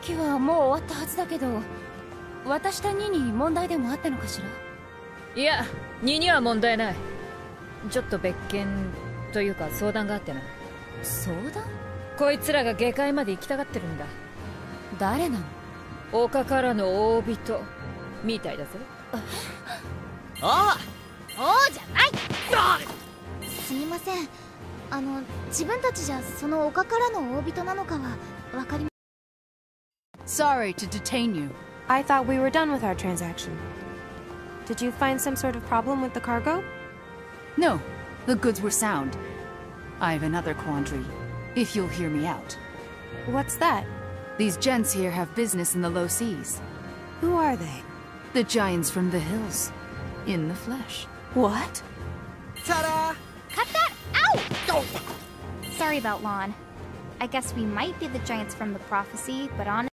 期はもう終わったはずだけど私と2に問題でもあったのかしら？いや2には問題ない。ちょっと別件というか相談があってな。相談？こいつらが下界まで行きたがってるんだ。誰なの？丘からの大人。みたいだぜ。あ？そうじゃない！すみません。あの自分たちじゃその丘からの大人なのかはわかり Sorry to detain you. I thought we were done with our transaction. Did you find some sort of problem with the cargo? No, the goods were sound. I've another quandary, if you'll hear me out. What's that? These gents here have business in the low seas. Who are they? The giants from the hills. In the flesh. What? Ta-da! Cut that out! Sorry about Lann. I guess we might be the giants from the prophecy, but on